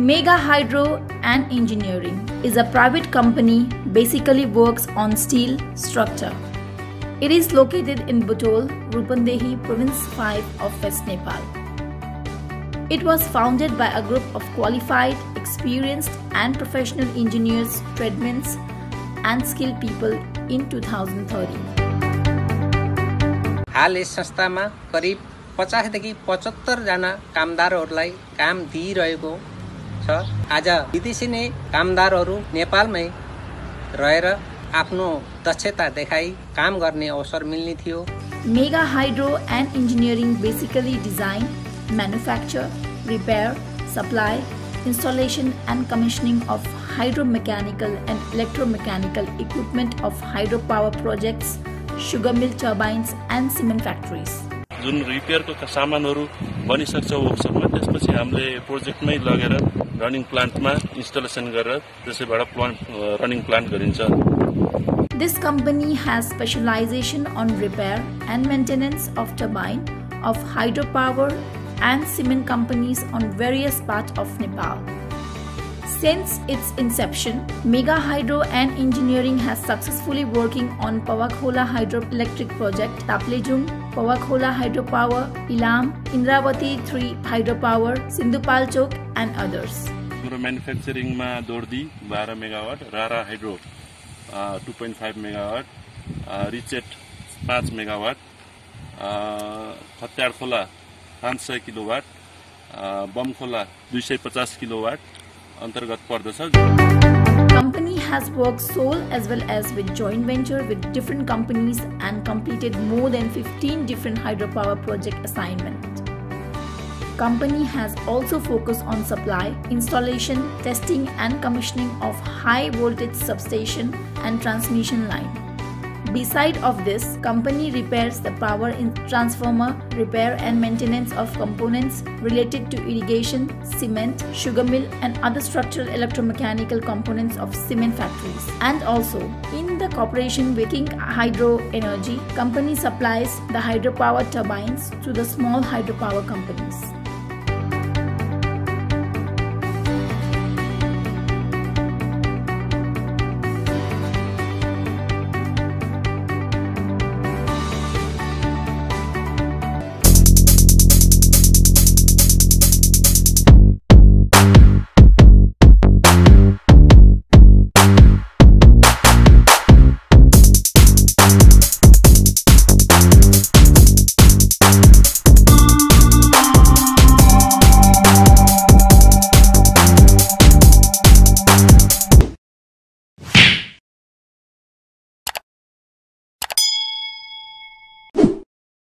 Mega Hydro and Engineering is a private company basically works on steel structure. It is located in Butwal, Rupandehi, Province 5 of West Nepal. It was founded by a group of qualified, experienced and professional engineers, tradesmen and skilled people in 2013. हाल यस कामदारहरूलाई काम दिइरहेको आज विदेशी नै कामदारहरू नेपालमै रहेर आफ्नो दक्षता देखाई काम गर्ने अवसर मिल्ने थियो। Mega hydro and engineering basically design manufacture repair supply installation and commissioning of hydro mechanical and electro mechanical equipment of hydro power projects sugar mill turbines and cement factories. जुन रिपेयरको सामानहरू बनिसक्छ वर्कसपमा त्यसपछि हामीले प्रोजेक्टमै लगेर रनिङ प्लान्टमा इन्स्टलेसन गरेर त्यसैबाट plant running plant गरिन्छ This company has specialization on repair and maintenance of turbine of hydropower and cement companies on various parts of Nepal. Since its inception, Mega Hydro and Engineering has successfully working on Pawakhola Hydroelectric Project, Taplejung, Pawakhola Hydropower, Ilam, Indravati 3 Hydropower, Sindhupalchok and others. मेरो म्यानुफ्याक्चरिङमा दोर्दी बाह्र megawatt Rara hydro two point five megawatt Richet पाँच megawatt खत्याड खोला पाँच सय kilowatt बम खोला दुई सय पचास किलोवाट અંતર્ગત Company has worked sole as well as with joint venture with different companies and completed more than 15 different hydropower project assignment. Company has also focused on supply, installation, testing and commissioning of high voltage substation and transmission line. Beside of this, company repairs the power in transformer, repair and maintenance of components related to irrigation, cement, sugar mill and other structural electromechanical components of cement factories. And also, in the cooperation with King Hydro Energy, company supplies the hydropower turbines to the small hydropower companies.